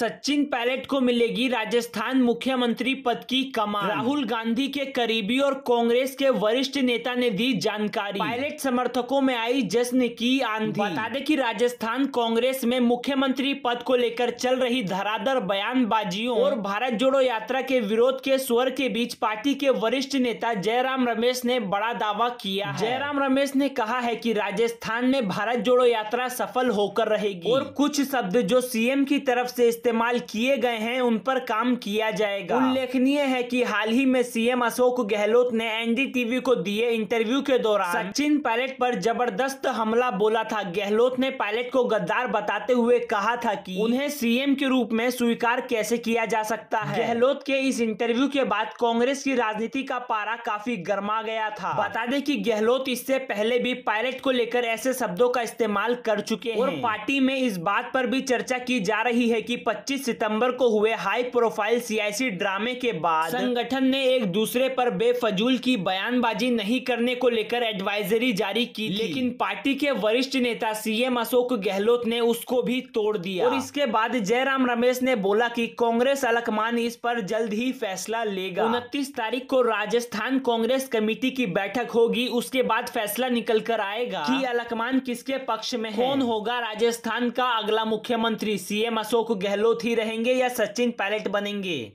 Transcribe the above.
सचिन पायलट को मिलेगी राजस्थान मुख्यमंत्री पद की कमान। राहुल गांधी के करीबी और कांग्रेस के वरिष्ठ नेता ने दी जानकारी। पायलट समर्थकों में आई जश्न की आंधी। बता दें कि राजस्थान कांग्रेस में मुख्यमंत्री पद को लेकर चल रही धराधर बयानबाजियों और भारत जोड़ो यात्रा के विरोध के स्वर के बीच पार्टी के वरिष्ठ नेता जयराम रमेश ने बड़ा दावा किया जयराम रमेश ने कहा है की राजस्थान में भारत जोड़ो यात्रा सफल होकर रहेगी। और कुछ शब्द जो सीएम की तरफ़ से इस्तेमाल किए गए हैं उन पर काम किया जाएगा। उल्लेखनीय है कि हाल ही में सीएम अशोक गहलोत ने एनडीटीवी को दिए इंटरव्यू के दौरान सचिन पायलट पर ज़बरदस्त हमला बोला था। गहलोत ने पायलट को गद्दार बताते हुए कहा था कि उन्हें सीएम के रूप में स्वीकार कैसे किया जा सकता है? गहलोत के इस इंटरव्यू के बाद कांग्रेस की राजनीति का पारा काफ़ी गर्मा गया था। बता दें कि गहलोत इससे पहले भी पायलट को लेकर ऐसे शब्दों का इस्तेमाल कर चुके हैं। और पार्टी में इस बात पर भी चर्चा की जा रही है कि 25 सितंबर को हुए हाई प्रोफ़ाइल सियासी ड्रामे के बाद संगठन ने एक दूसरे पर बेफजूल की बयानबाजी नहीं करने को लेकर एडवाइजरी जारी की लेकिन पार्टी के वरिष्ठ नेता सीएम अशोक गहलोत ने उसको भी तोड़ दिया। और इसके बाद जयराम रमेश ने बोला कि कांग्रेस अलकमान इस पर जल्द ही फैसला लेगा। उनतीस तारीख को राजस्थान कांग्रेस कमेटी की बैठक होगी उसके बाद फैसला निकल कर आएगा। कि अलकमान किसके पक्ष में है? कौन होगा राजस्थान का अगला मुख्यमंत्री? सीएम अशोक गहलोत ही रहेंगे या सचिन पायलट बनेंगे?